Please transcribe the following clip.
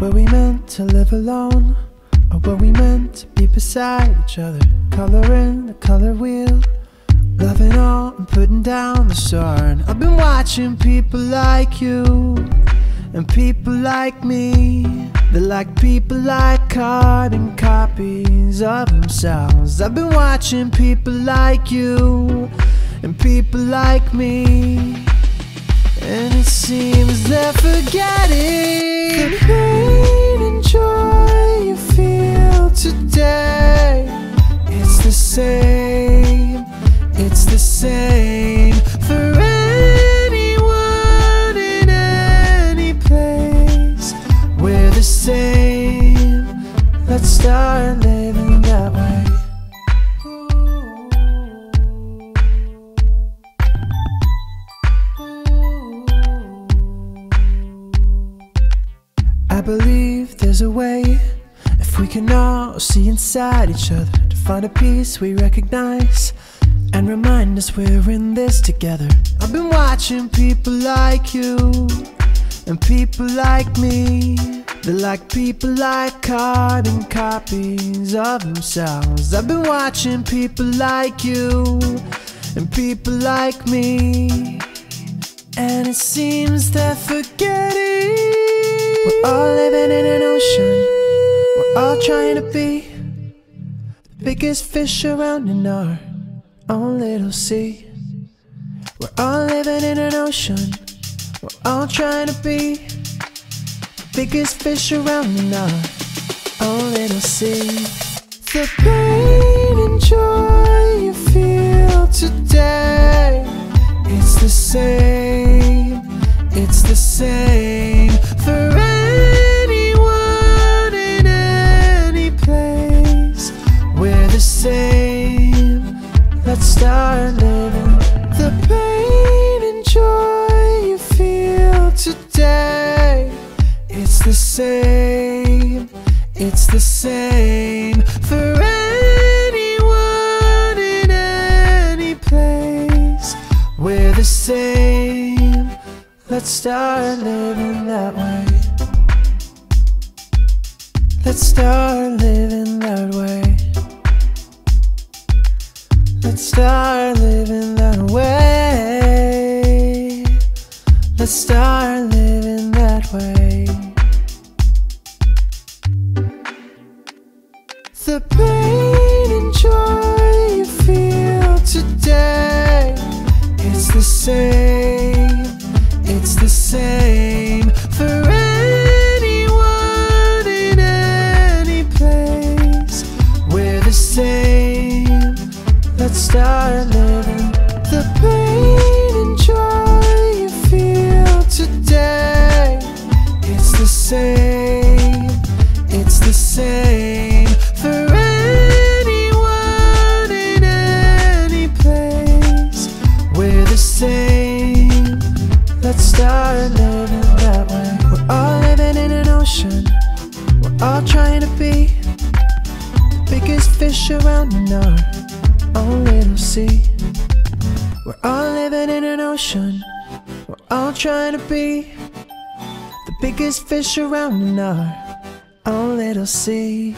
Were we meant to live alone? Or were we meant to be beside each other? Coloring the color wheel. Loving all and putting down the sword. I've been watching people like you and people like me. They're like people like carbon copies of themselves. I've been watching people like you and people like me. And it seems they're forgetting I believe there's a way if we can all see inside each other to find a peace we recognize and remind us we're in this together. I've been watching people like you and people like me. They're like people like carbon copies of themselves. I've been watching people like you and people like me. And it seems they're forgetting all living in an ocean. We're all trying to be The biggest fish around in our own little sea. We're all living in an ocean. We're all trying to be The biggest fish around in our own little sea. The pain and joy you feel today. It's the same, it's the same start living. The pain and joy you feel today, it's the same, it's the same for anyone in any place. We're the same. Let's start living that way. Let's start living that way. Start living that way. Let's start living start living. The pain and joy you feel today. It's the same, it's the same for anyone in any place. We're the same. Let's start living that way. We're all living in an ocean. We're all trying to be the biggest fish around own little sea. We're all living in an ocean. We're all trying to be the biggest fish around in our own little sea.